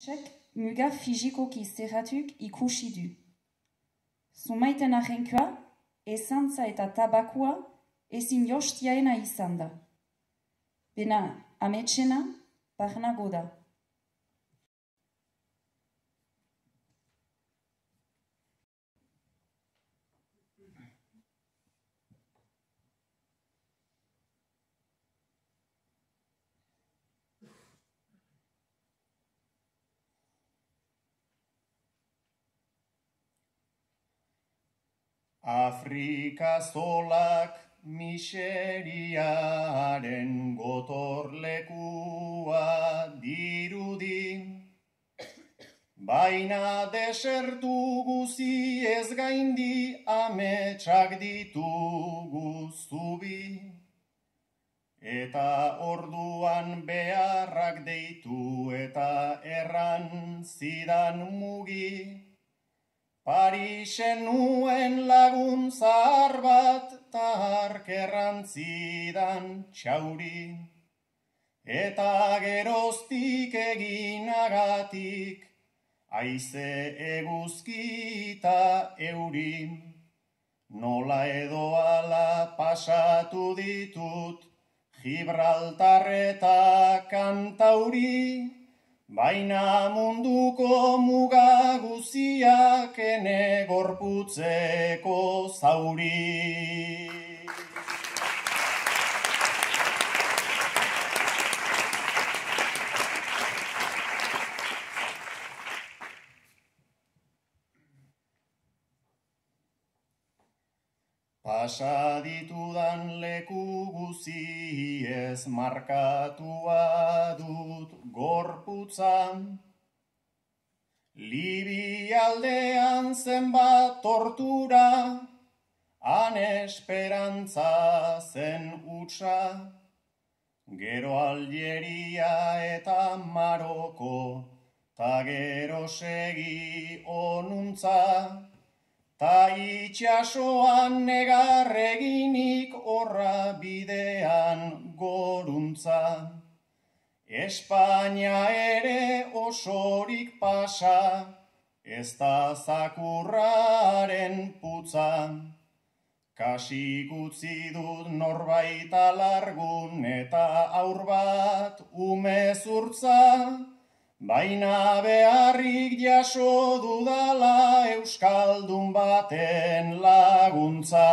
Txek muga fizikoki zerratuk ikusi du. Zumaiten ahenkua, esantza eta tabakua ezin jostiaena izan da. Bena ametsena, barnago da. Afrika zolak miseriaren gotorlekua dirudi, baina desertu guzi ez gaindi ametsak ditugu zubi. Eta orduan beharrak deitu eta erran zidan mugi, Parisen nuen lagun zahar bat tark errantzidan txauri. Eta geroztik eginagatik, aize eguzkita euri. Nola edo ala pasatu ditut, Gibraltarreta kantauri. Baina munduko muga guziak ene gorputzeko zauri. Pasa ditudan leku guzi ez markatua dut gorputza. Libi aldean zenbat tortura, han esperantza zen utsa. Gero algeria eta maroko, ta gero segi onuntza. Ta itxasoan negarreginik horra bidean goruntza. Espainia ere osorik pasa, ez da zakurraren putza. Kasik utzi dut norbait alargun eta aur bat umezurtza. Baina beharrik jaso dudala Euskaldun baten laguntza.